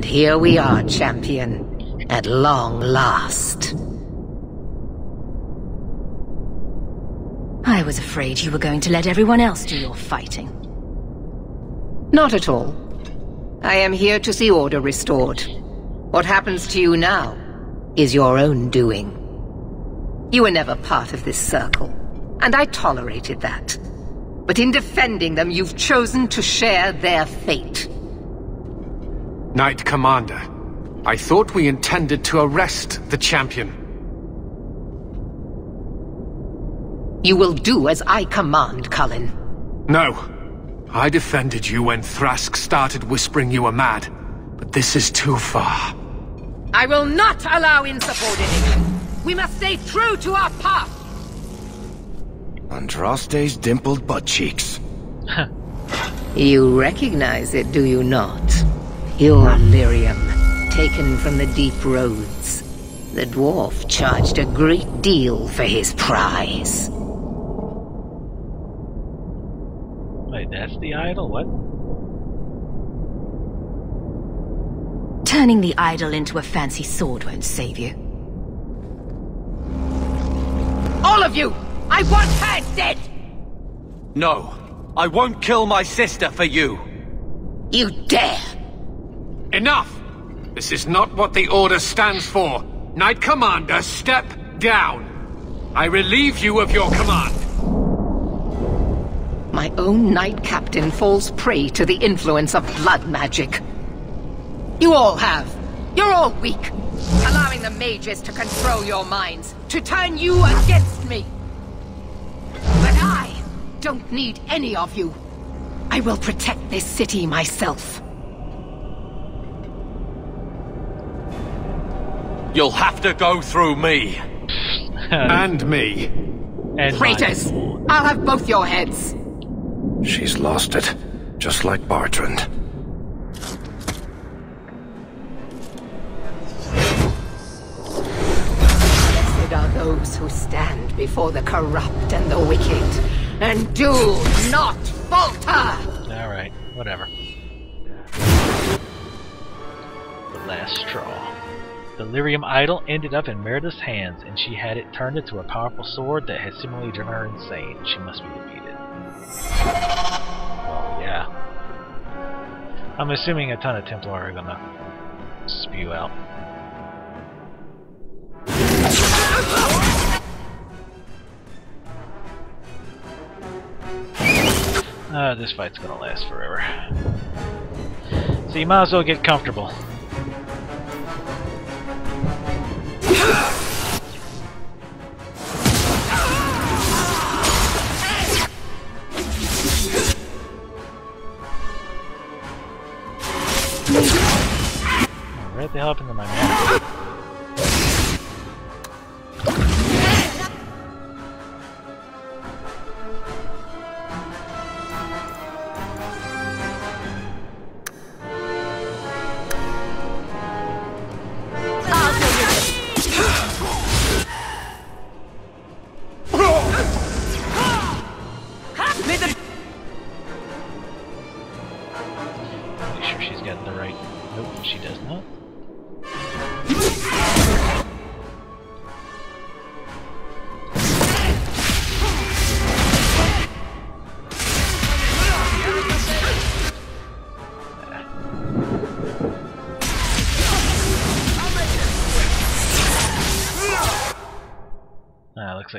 And here we are, champion. At long last. I was afraid you were going to let everyone else do your fighting. Not at all. I am here to see order restored. What happens to you now is your own doing. You were never part of this circle, and I tolerated that. But in defending them, you've chosen to share their fate. Knight Commander, I thought we intended to arrest the champion. You will do as I command, Cullen. No. I defended you when Thrask started whispering you were mad. But this is too far. I will not allow insubordination. We must stay true to our path. Andraste's dimpled butt cheeks. you recognize it, do you not? Pure lyrium, taken from the deep roads. The dwarf charged a great deal for his prize. Wait, that's the idol? What? Turning the idol into a fancy sword won't save you. All of you! I want her dead! No. I won't kill my sister for you. You dare! Enough! This is not what the Order stands for. Knight Commander, step down. I relieve you of your command. My own Knight Captain falls prey to the influence of blood magic. You all have. You're all weak. Allowing the mages to control your minds, to turn you against me. But I don't need any of you. I will protect this city myself. You'll have to go through me. and me. And Traitors! I'll have both your heads. She's lost it, just like Bartrand. Blessed are those who stand before the corrupt and the wicked, and do not falter! Alright, whatever. The last straw. The lyrium idol ended up in Meredith's hands, and she had it turned into a powerful sword that had similarly driven her insane. She must be defeated. Well, yeah. I'm assuming a ton of Templar are gonna spew out. Uh, this fight's gonna last forever. So you might as well get comfortable. Right the hell happened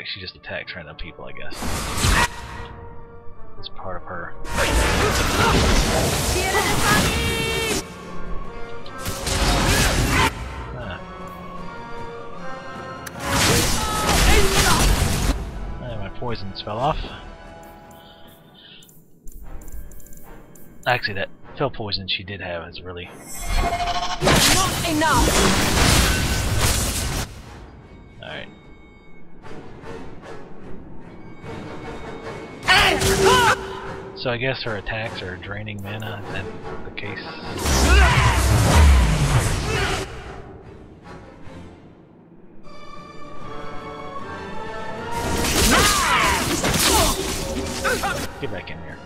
Like she just attacks random people, I guess. It's part of her. Ah. Ah, my poisons fell off. Actually, that fell poison she did have is really Not enough! alright. So I guess her attacks are draining mana. Is that the case? Get back in here.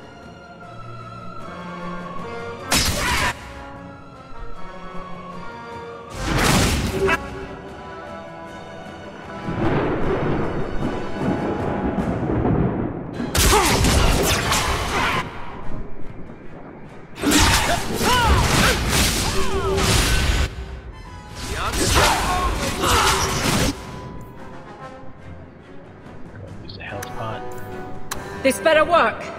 Better work.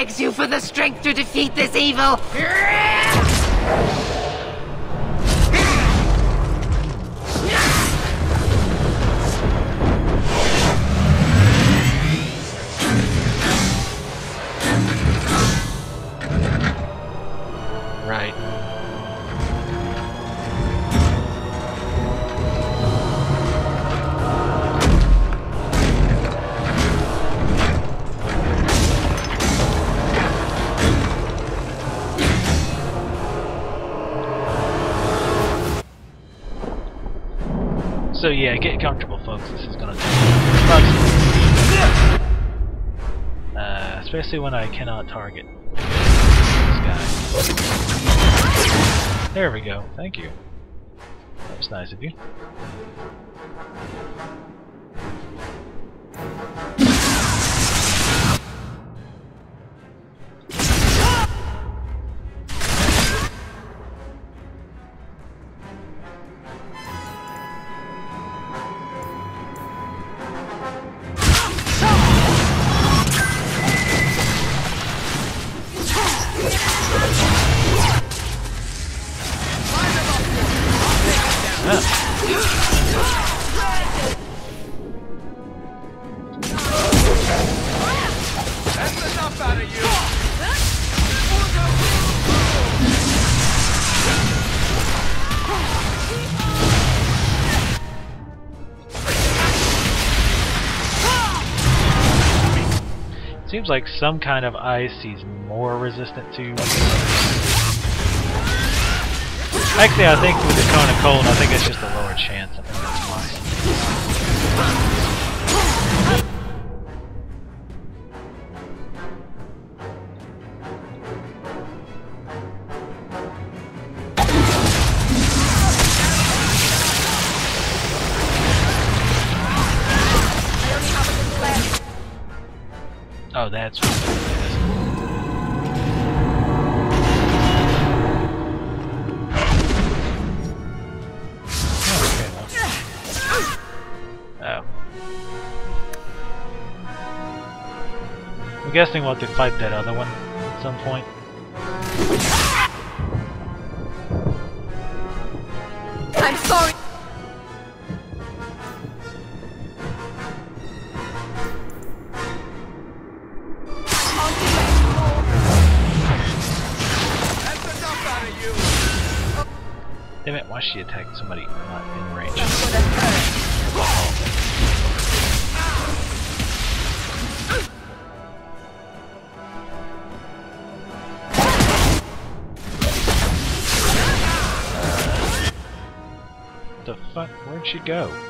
Begs you for the strength to defeat this evil. So yeah, get comfortable folks, this is gonna take uh, especially when I cannot target this guy. There we go. Thank you. That was nice of you. Seems like some kind of ice he's more resistant to. Actually, I think with the cone of cold, I think it's just a lower chance. Guessing we'll have to fight that other one at some point. She go?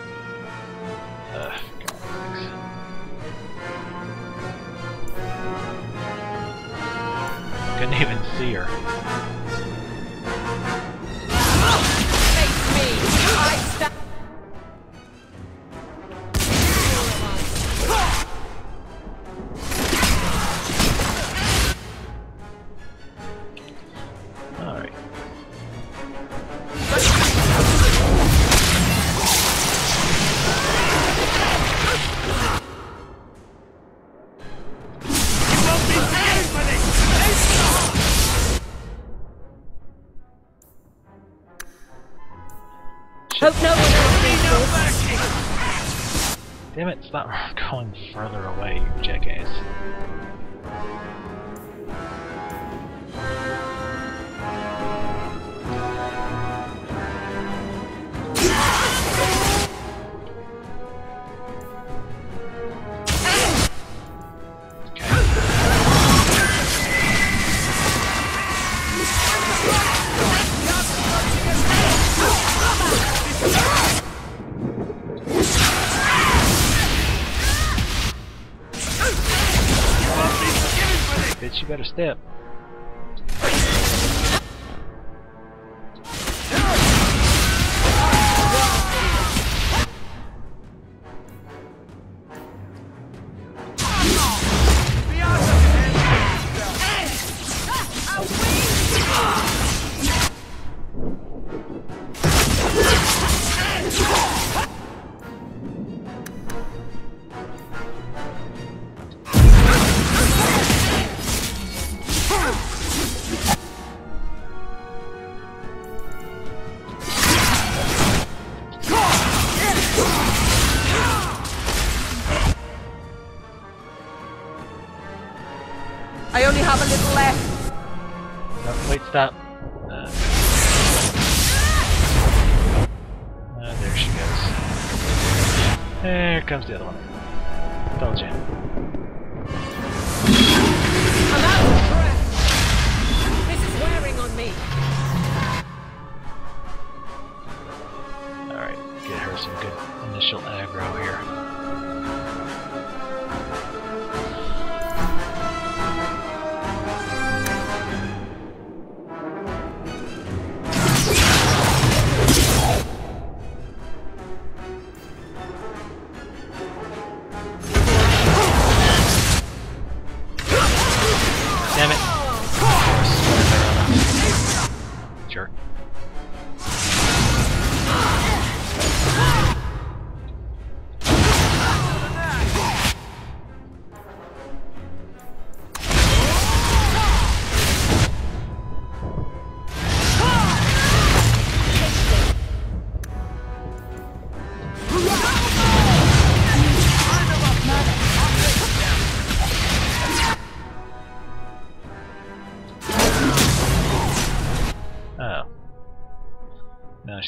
Stop going further away, you jackass. Better step.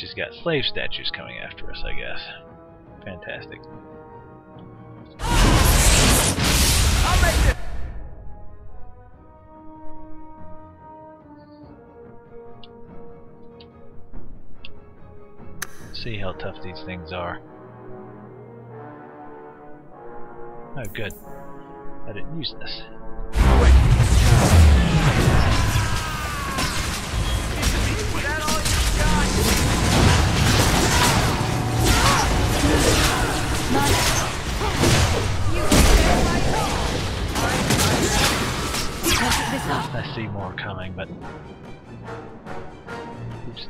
She's got slave statues coming after us, I guess. Fantastic. See how tough these things are. Oh, good. I didn't use this. I see more coming, but. Oops.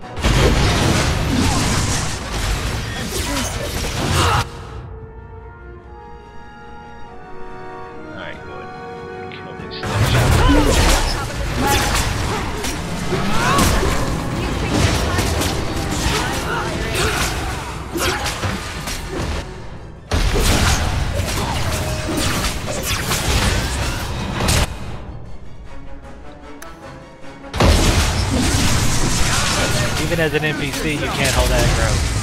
As an NPC, you can't hold aggro.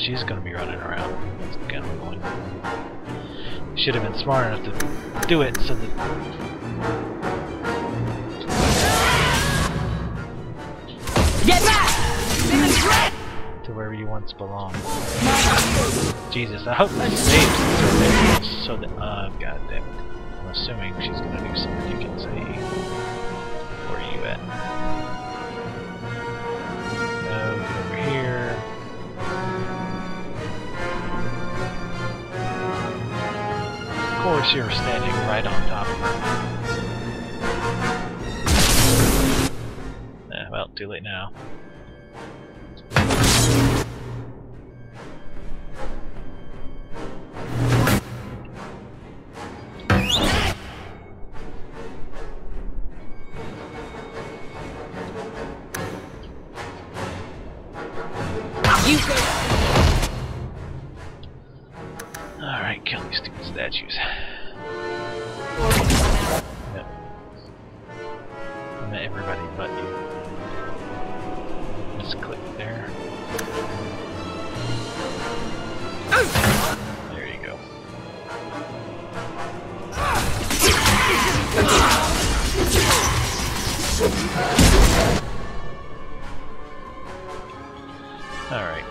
She's going to be running around. That's kind of annoying. Should have been smart enough to do it so that. Get back! to where you once belonged. Jesus, I hope that saves so that. Uh, God damn it. I'm assuming she's to do something you can see. Where are you at? course you're standing right on top of her. Eh, well, too late now. Alright.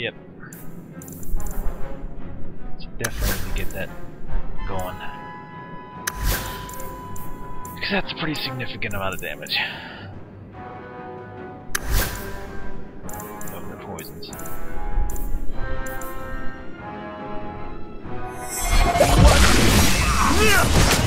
Yep. So definitely get that going. Because that's a pretty significant amount of damage. Oh, of the poisons. Yeah.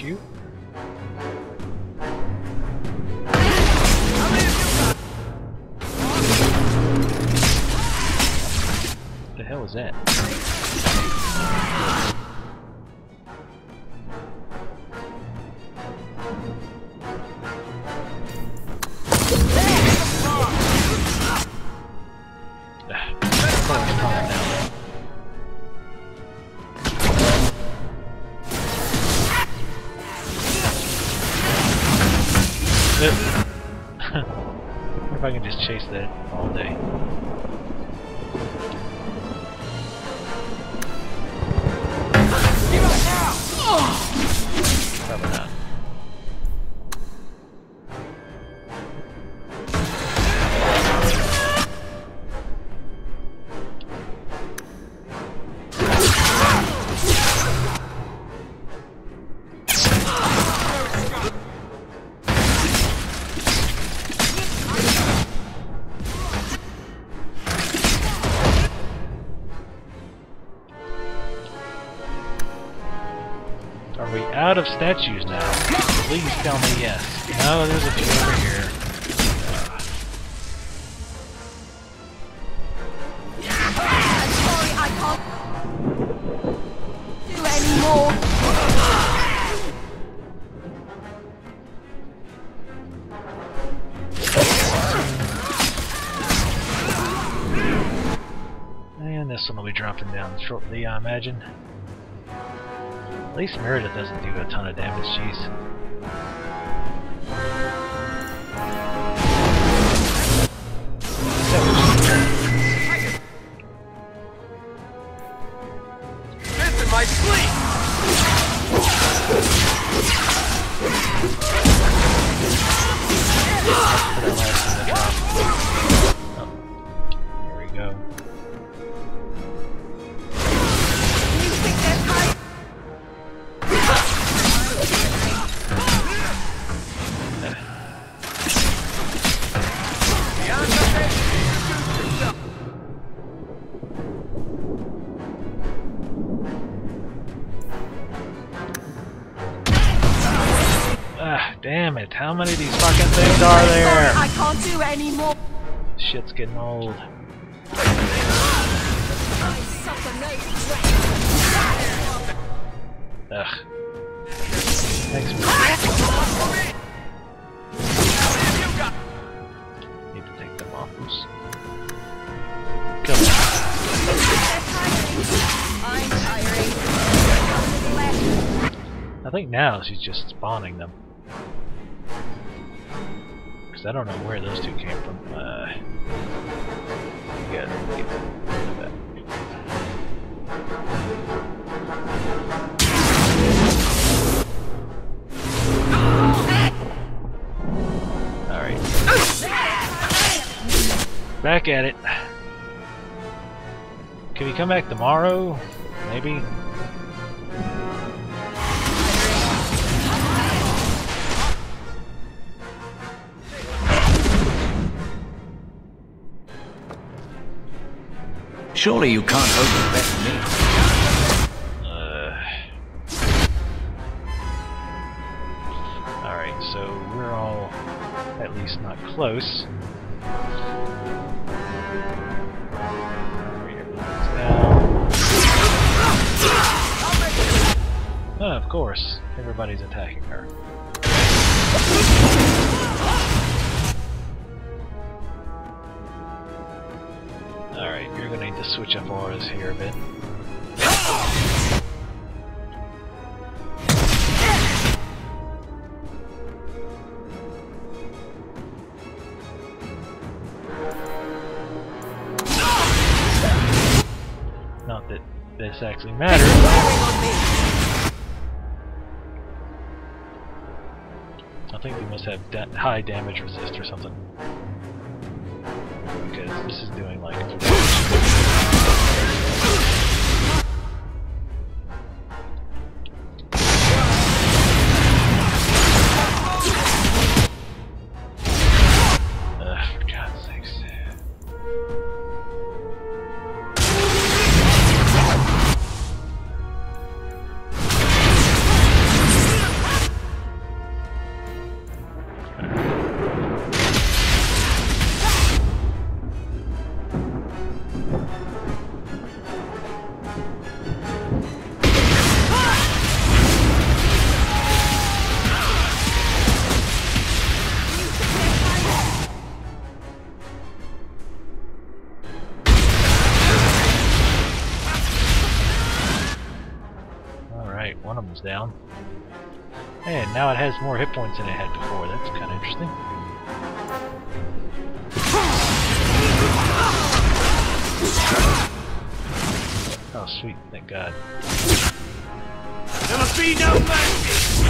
you. What the hell is that? Out of statues now? Please tell me yes. No, there's a few over here. And this one will be dropping down shortly, I imagine. At least Meredith doesn't do a ton of damage, jeez. I think now she's just spawning them. Because I don't know where those two came from. Uh, yeah. Alright. Back at it. Can we come back tomorrow? Maybe? Surely you can't hope to bet me. Uh, Alright, so we're all at least not close. Oh, of course. Everybody's attacking her. Switch up auras here a bit. Not that this actually matters. I think they must have da high damage resist or something. Because this is doing like. Has more hit points than it had before. That's kind of interesting. Oh, sweet. Thank God. There'll be no mercy!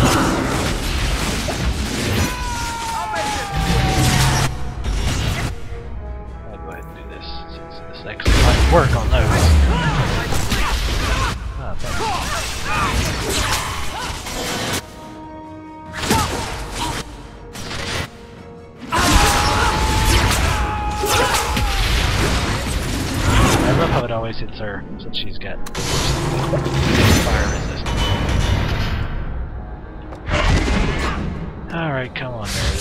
I'll go ahead and do this since this actually might work on those. Ah, always hits her since she's got fire resistance. Alright, come on, Mary.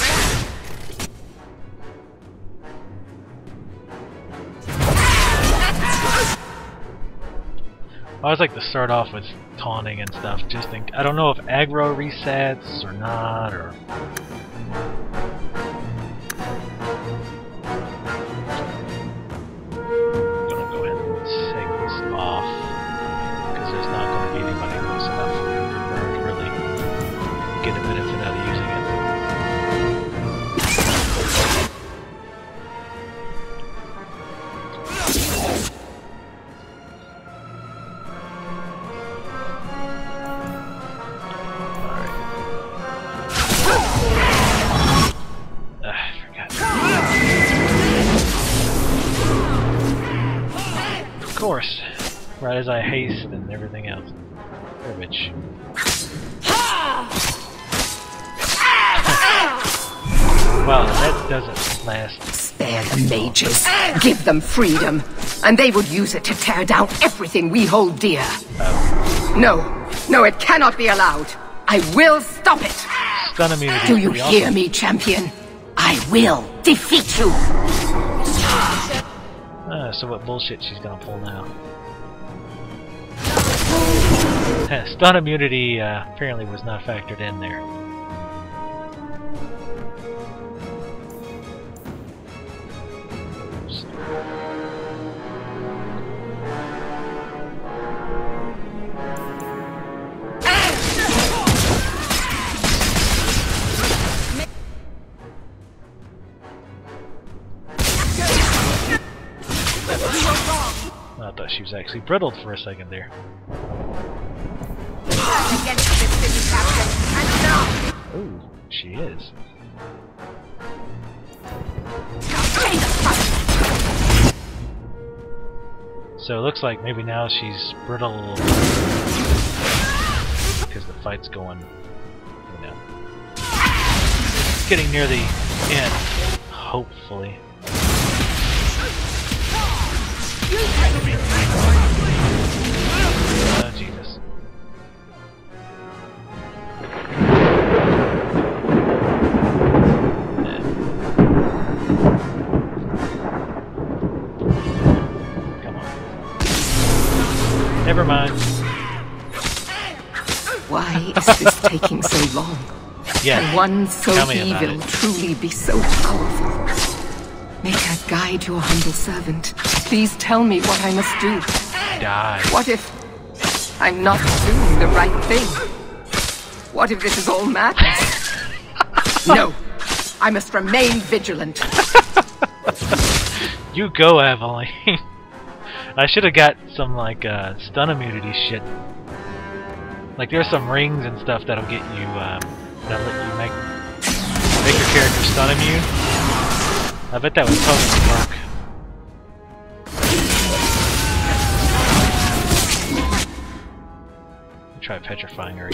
I always like to start off with taunting and stuff. Just think, I don't know if aggro resets or not, or not going anybody close enough to really get a benefit out of using Garbage. Well, that doesn't last. Spare the mages. Give them freedom. And they would use it to tear down everything we hold dear. No. No, it cannot be allowed. I will stop it. Stun immunity. Do you hear awesome. me, champion? I will defeat you. Ah, so what bullshit she's gonna pull now? Stun immunity uh, apparently was not factored in there. I thought she was actually brittled for a second there. Ooh, she is. So it looks like maybe now she's brittle because the fight's going, you know, getting near the end, hopefully. Yeah. One so Tell me about evil truly be so powerful? May I guide your humble servant? Please tell me what I must do. Die. What if I'm not doing the right thing? What if this is all madness? no, I must remain vigilant. You go, Evelyn. I should have got some like uh, stun immunity shit. Like there's some rings and stuff that'll get you um, that'll let you make make your character stun immune. I bet that would totally work. Try petrifying her.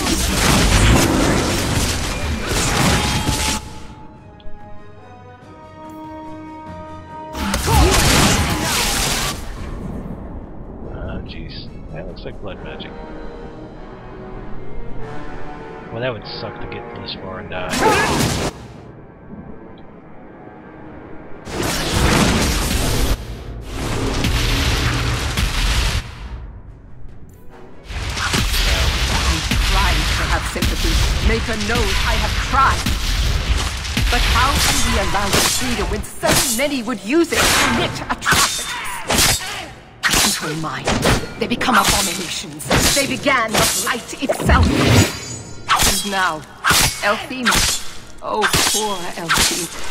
Oh jeez. That looks like blood magic. That would suck to get this far and die. Trying to have sympathy. Make her know I have tried. But how can we allow this freedom when so many would use it to commit atrocities? mortal mind. They become abominations. They began with light itself. Now, Elthina. Oh, poor Elthina.